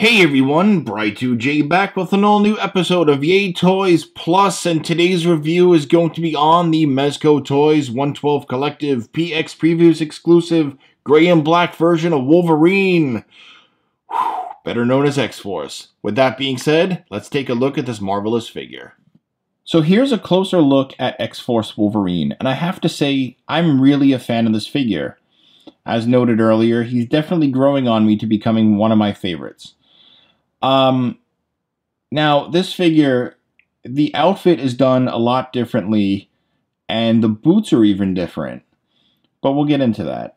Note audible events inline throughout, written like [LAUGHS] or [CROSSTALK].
Hey everyone, Bri2J back with an all new episode of Yay Toys Plus, and today's review is going to be on the Mezco Toyz One:12 Collective PX Previews exclusive gray and black version of Wolverine, [SIGHS] better known as X-Force. With that being said, let's take a look at this marvelous figure. So here's a closer look at X-Force Wolverine, and I have to say, I'm really a fan of this figure. As noted earlier, he's definitely growing on me to becoming one of my favorites. Um, now, this figure, the outfit is done a lot differently, and the boots are even different. But we'll get into that.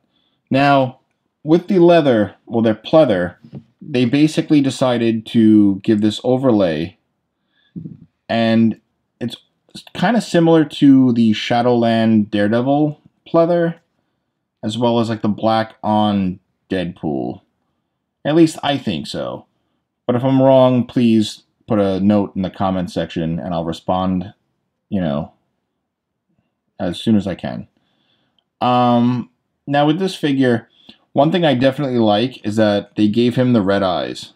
Now, with the leather, well, their pleather, they basically decided to give this overlay, and it's kind of similar to the Shadowland Daredevil pleather, as well as like the black on Deadpool. At least I think so. But if I'm wrong, please put a note in the comment section and I'll respond, you know, as soon as I can. Um, now with this figure, one thing I definitely like is that they gave him the red eyes.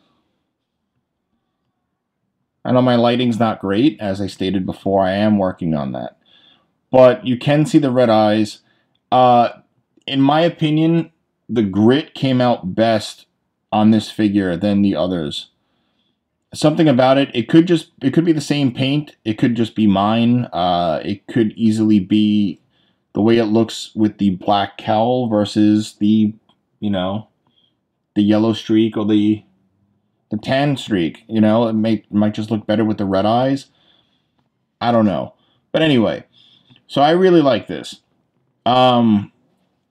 I know my lighting's not great, as I stated before, I am working on that. But you can see the red eyes. Uh, in my opinion, the grit came out best on this figure than the others something about it. It could just it could be the same paint. It could just be mine. Uh, it could easily be the way it looks with the black cowl versus the you know the yellow streak or the the tan streak. You know, it may might just look better with the red eyes. I don't know, but anyway, so I really like this. Um,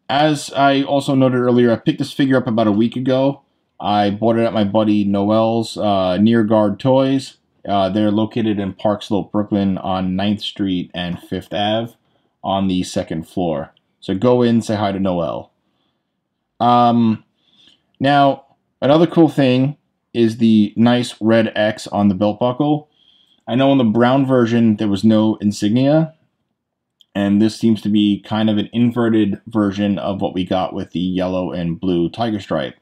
as I also noted earlier, I picked this figure up about a week ago. I bought it at my buddy Noel's uh, Neergard Toys. Uh, they're located in Park Slope, Brooklyn on 9th Street and 5th Ave on the second floor. So go in, say hi to Noel. Um, now, another cool thing is the nice red X on the belt buckle. I know in the brown version there was no insignia, and this seems to be kind of an inverted version of what we got with the yellow and blue tiger stripe.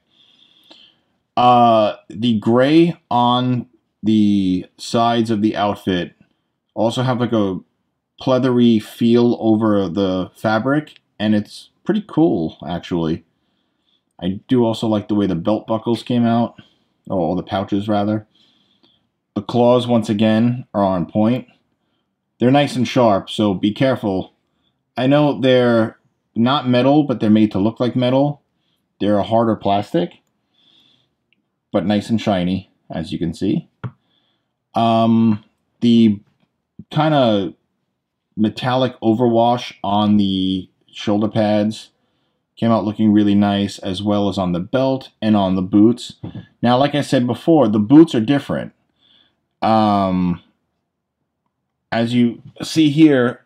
Uh, the gray on the sides of the outfit also have like a pleathery feel over the fabric, and it's pretty cool, actually. I do also like the way the belt buckles came out, or the pouches, rather. The claws, once again, are on point. They're nice and sharp, so be careful. I know they're not metal, but they're made to look like metal. They're a harder plastic but nice and shiny, as you can see. Um, the kind of metallic overwash on the shoulder pads came out looking really nice, as well as on the belt and on the boots. Now, like I said before, the boots are different. Um, as you see here,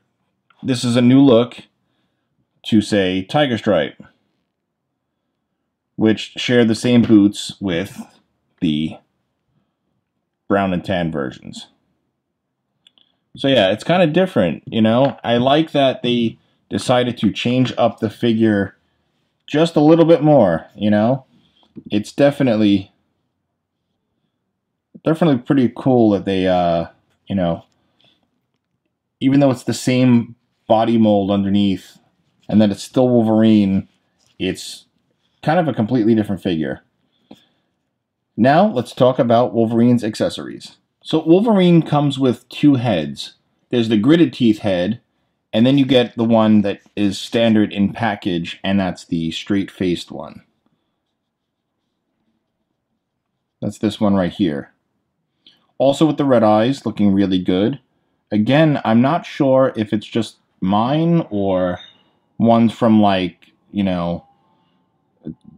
this is a new look to say Tiger Stripe, which share the same boots with the brown and tan versions. So yeah, it's kind of different, you know. I like that they decided to change up the figure just a little bit more, you know. It's definitely definitely pretty cool that they uh, you know, even though it's the same body mold underneath and that it's still Wolverine, it's kind of a completely different figure. Now let's talk about Wolverine's accessories. So Wolverine comes with two heads. There's the gritted teeth head, and then you get the one that is standard in package, and that's the straight-faced one. That's this one right here. Also with the red eyes, looking really good. Again, I'm not sure if it's just mine or ones from like, you know,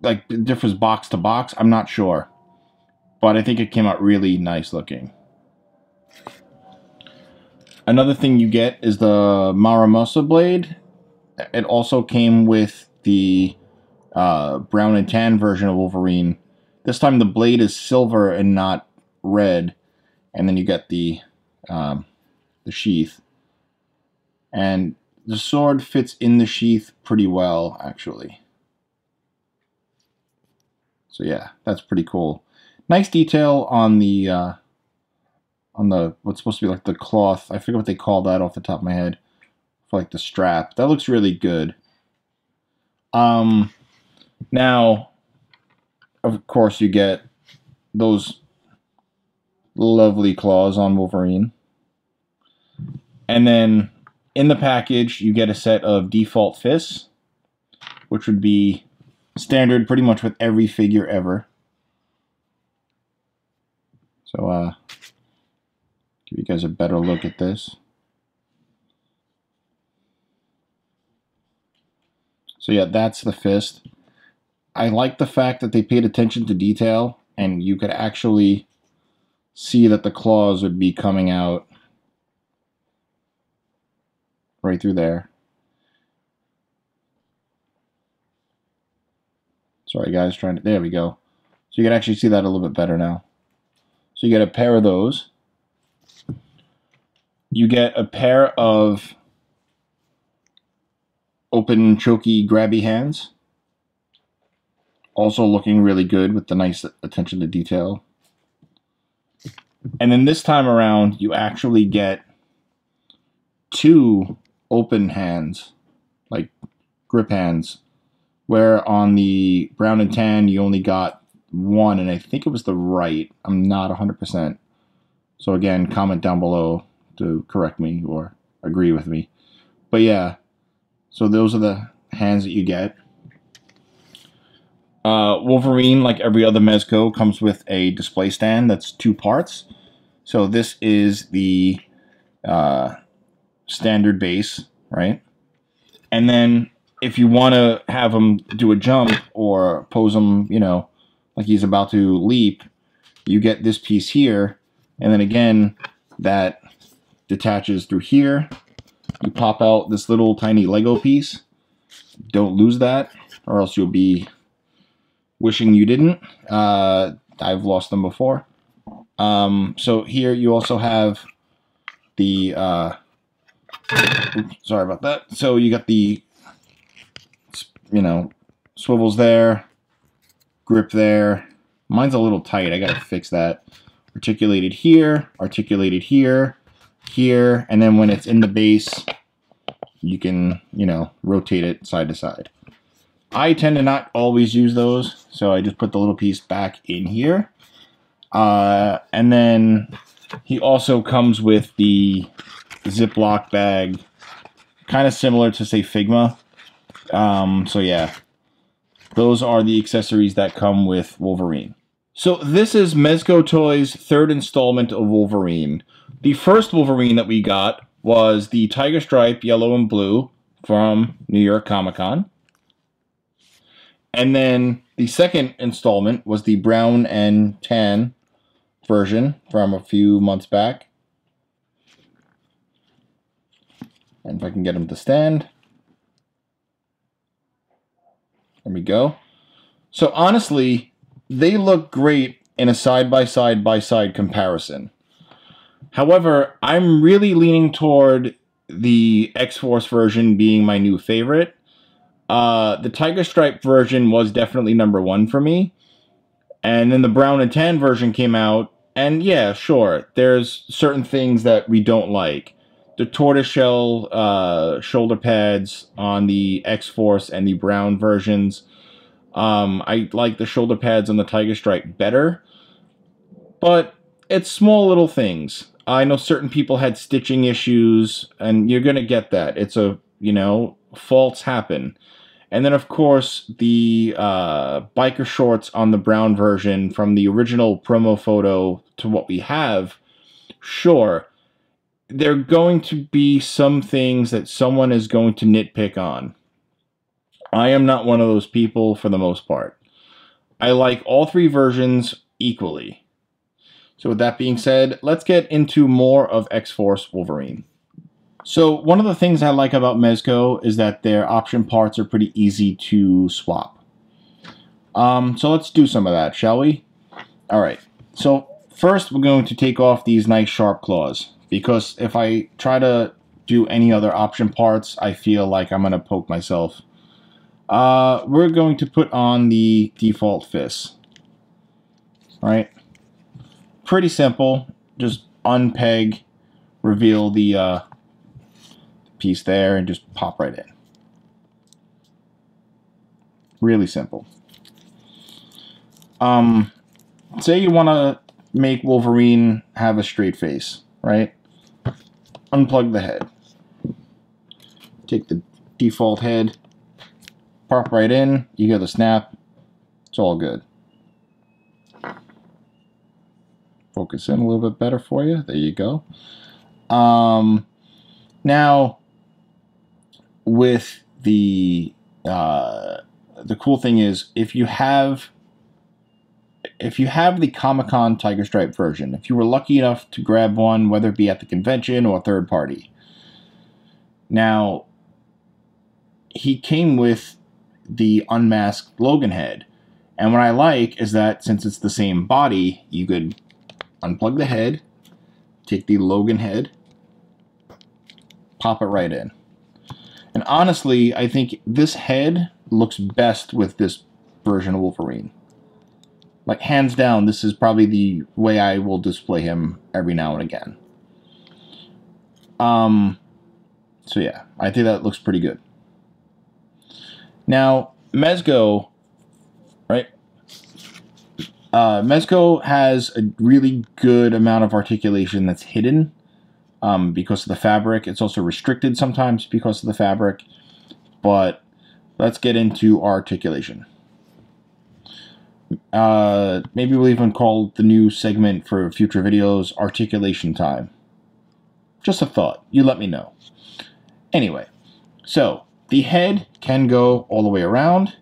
like differs box to box. I'm not sure but I think it came out really nice looking. Another thing you get is the Muramasa blade. It also came with the uh, brown and tan version of Wolverine. This time the blade is silver and not red, and then you get the um, the sheath. And the sword fits in the sheath pretty well, actually. So yeah, that's pretty cool. Nice detail on the uh, on the what's supposed to be like the cloth. I forget what they call that off the top of my head. For like the strap. That looks really good. Um now of course you get those lovely claws on Wolverine. And then in the package you get a set of default fists, which would be standard pretty much with every figure ever. So uh give you guys a better look at this. So yeah, that's the fist. I like the fact that they paid attention to detail and you could actually see that the claws would be coming out right through there. Sorry guys, trying to, there we go. So you can actually see that a little bit better now. So you get a pair of those you get a pair of open choky grabby hands. Also looking really good with the nice attention to detail. And then this time around, you actually get two open hands, like grip hands, where on the brown and tan, you only got one, and I think it was the right. I'm not 100%. So again, comment down below to correct me or agree with me. But yeah, so those are the hands that you get. Uh, Wolverine, like every other Mezco, comes with a display stand that's two parts. So this is the uh, standard base, right? And then if you want to have him do a jump or pose him, you know, like he's about to leap, you get this piece here. And then again, that detaches through here. You pop out this little tiny Lego piece. Don't lose that, or else you'll be wishing you didn't. Uh, I've lost them before. Um, so here you also have the, uh, oops, sorry about that. So you got the, you know, swivels there, grip there. Mine's a little tight. I got to [LAUGHS] fix that. Articulated here, articulated here, here, and then when it's in the base, you can, you know, rotate it side to side. I tend to not always use those, so I just put the little piece back in here. Uh, and then he also comes with the Ziploc bag, kind of similar to, say, Figma. Um, so yeah, those are the accessories that come with Wolverine. So this is Mezco Toyz' third installment of Wolverine. The first Wolverine that we got was the Tiger Stripe Yellow and Blue from New York Comic Con. And then the second installment was the brown and tan version from a few months back. And if I can get him to stand. There we go. So honestly, they look great in a side-by-side-by-side -side comparison. However, I'm really leaning toward the X-Force version being my new favorite. Uh, the Tiger Stripe version was definitely number one for me. And then the brown and tan version came out, and yeah, sure, there's certain things that we don't like. The tortoiseshell uh, shoulder pads on the X-Force and the brown versions. Um, I like the shoulder pads on the Tiger Stripe better. But it's small little things. I know certain people had stitching issues, and you're going to get that. It's a, you know, faults happen. And then, of course, the uh, biker shorts on the brown version from the original promo photo to what we have, sure, there are going to be some things that someone is going to nitpick on. I am not one of those people for the most part. I like all three versions equally. So with that being said, let's get into more of X-Force Wolverine. So one of the things I like about Mezco is that their option parts are pretty easy to swap. Um, so let's do some of that, shall we? All right. So first we're going to take off these nice sharp claws because if I try to do any other option parts, I feel like I'm going to poke myself. Uh, we're going to put on the default fists. All right. pretty simple. Just unpeg, reveal the uh, piece there, and just pop right in. Really simple. Um, say you want to make Wolverine have a straight face, right? Unplug the head. Take the default head, pop right in, you hear the snap, it's all good. Focus in a little bit better for you, there you go. Um, now, with the, uh, the cool thing is, if you have if you have the Comic Con Tiger Stripe version, if you were lucky enough to grab one, whether it be at the convention or a third party, now he came with the unmasked Logan head. And what I like is that since it's the same body, you could unplug the head, take the Logan head, pop it right in. And honestly, I think this head looks best with this version of Wolverine like hands down, this is probably the way I will display him every now and again. Um, so yeah, I think that looks pretty good. Now, Mezco, right? Uh, Mezco has a really good amount of articulation that's hidden um, because of the fabric. It's also restricted sometimes because of the fabric. But let's get into our articulation. Uh, maybe we'll even call the new segment for future videos articulation time. Just a thought. You let me know. Anyway, so the head can go all the way around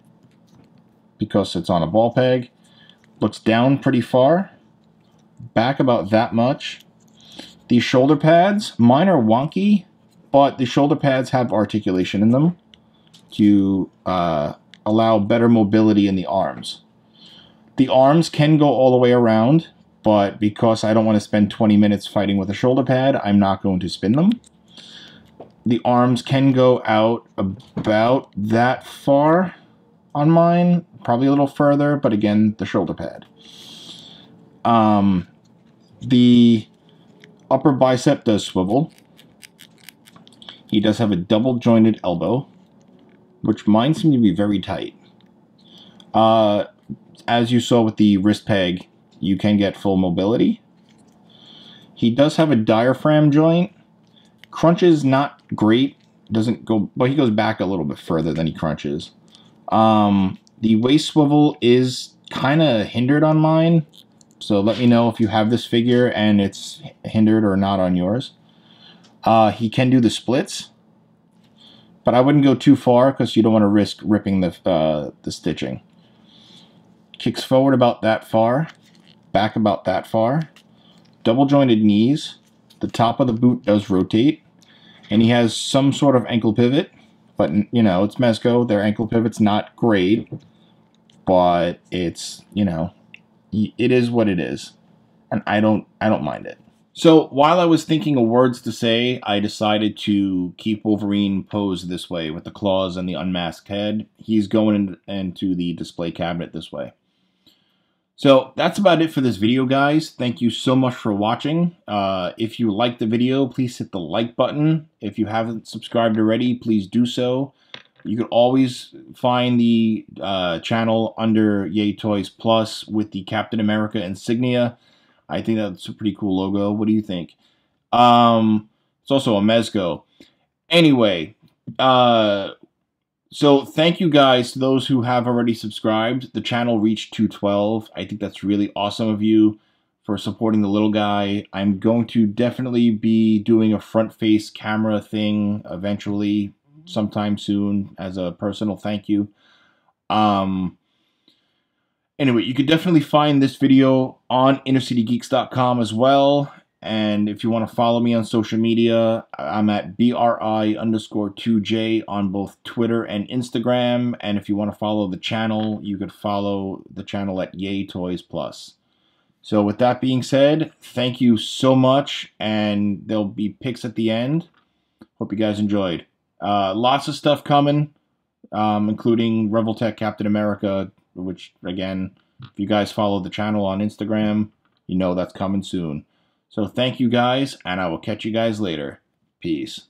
because it's on a ball peg. Looks down pretty far. Back about that much. These shoulder pads, mine are wonky, but the shoulder pads have articulation in them to uh, allow better mobility in the arms. The arms can go all the way around, but because I don't want to spend 20 minutes fighting with a shoulder pad, I'm not going to spin them. The arms can go out about that far on mine, probably a little further, but again, the shoulder pad. Um, the upper bicep does swivel. He does have a double jointed elbow, which mine seem to be very tight. Uh, as you saw with the wrist peg, you can get full mobility. He does have a diaphragm joint. Crunches not great. Doesn't go, but he goes back a little bit further than he crunches. Um, the waist swivel is kind of hindered on mine. So let me know if you have this figure and it's hindered or not on yours. Uh, he can do the splits, but I wouldn't go too far because you don't want to risk ripping the uh, the stitching. Kicks forward about that far, back about that far. Double jointed knees. The top of the boot does rotate. And he has some sort of ankle pivot. But, you know, it's Mezco. Their ankle pivot's not great. But it's, you know, it is what it is. And I don't, I don't mind it. So while I was thinking of words to say, I decided to keep Wolverine posed this way with the claws and the unmasked head. He's going in, into the display cabinet this way. So that's about it for this video, guys. Thank you so much for watching. Uh, if you liked the video, please hit the like button. If you haven't subscribed already, please do so. You can always find the uh, channel under Yay Toys Plus with the Captain America insignia. I think that's a pretty cool logo. What do you think? Um, it's also a Mezco. Anyway, uh, so thank you guys to those who have already subscribed. The channel reached 212. I think that's really awesome of you for supporting the little guy. I'm going to definitely be doing a front face camera thing eventually sometime soon as a personal thank you. Um anyway, you can definitely find this video on innercitygeeks.com as well. And if you want to follow me on social media, I'm at BRI underscore 2J on both Twitter and Instagram. And if you want to follow the channel, you could follow the channel at Yay Toys Plus. So with that being said, thank you so much. And there'll be pics at the end. Hope you guys enjoyed. Uh, lots of stuff coming, um, including Revoltech Captain America, which, again, if you guys follow the channel on Instagram, you know that's coming soon. So thank you guys, and I will catch you guys later. Peace.